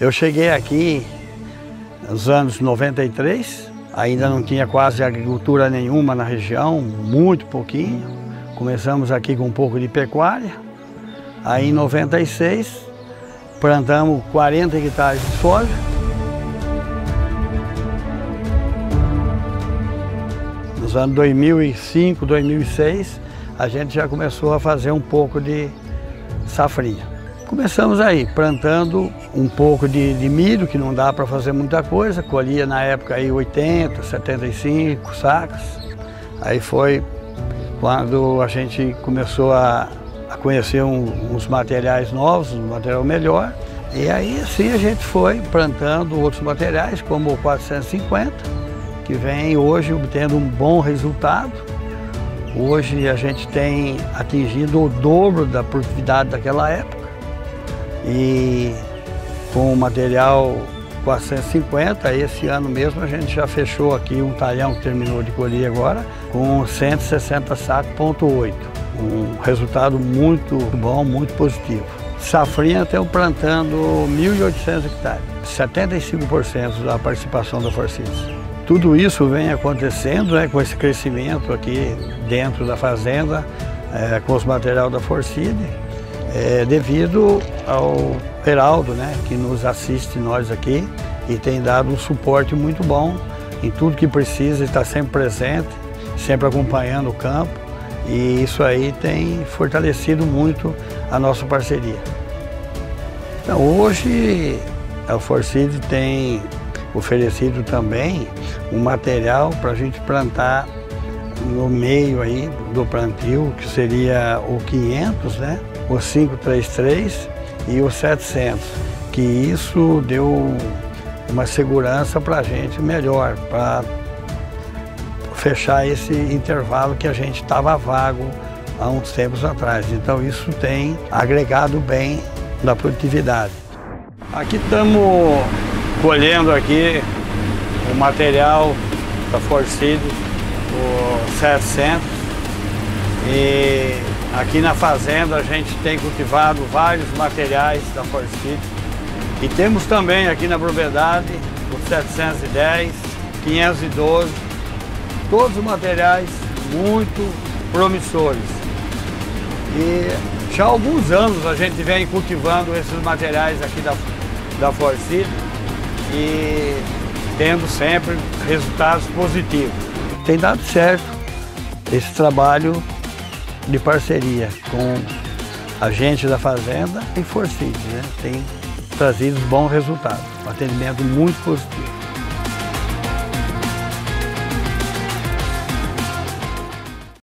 Eu cheguei aqui nos anos 93, ainda não tinha quase agricultura nenhuma na região, muito pouquinho. Começamos aqui com um pouco de pecuária. Aí em 96 plantamos 40 hectares de soja. Nos anos 2005, 2006, a gente já começou a fazer um pouco de safrinha. Começamos aí, plantando um pouco de, de milho, que não dá para fazer muita coisa, colhia na época aí 80, 75 sacos. Aí foi quando a gente começou a, a conhecer um, uns materiais novos, um material melhor. E aí assim a gente foi plantando outros materiais, como o 450, que vem hoje obtendo um bom resultado. Hoje a gente tem atingido o dobro da produtividade daquela época. E com o material 450, esse ano mesmo a gente já fechou aqui um talhão que terminou de colher agora, com 160 sacos, ponto 8. Um resultado muito bom, muito positivo. Safrinha estamos plantando 1.800 hectares, 75% da participação da Forcides. Tudo isso vem acontecendo né, com esse crescimento aqui dentro da fazenda, é, com os materiais da Forcide, é, devido ao Heraldo, né, que nos assiste nós aqui e tem dado um suporte muito bom em tudo que precisa, está sempre presente, sempre acompanhando o campo e isso aí tem fortalecido muito a nossa parceria. Então, hoje a Forcide tem oferecido também um material para a gente plantar no meio aí do plantio, que seria o 500, né? O 533 e o 700, que isso deu uma segurança para a gente melhor, para fechar esse intervalo que a gente estava vago há uns tempos atrás. Então isso tem agregado bem na produtividade. Aqui estamos colhendo aqui o material da Forcid, o 700. E aqui na fazenda a gente tem cultivado vários materiais da Forcid. E temos também aqui na propriedade o 710, 512, todos os materiais muito promissores. E já há alguns anos a gente vem cultivando esses materiais aqui da, da Forcid e tendo sempre resultados positivos. Tem dado certo esse trabalho de parceria com a gente da fazenda e Forcid, né? Tem trazido bons resultados, um atendimento muito positivo.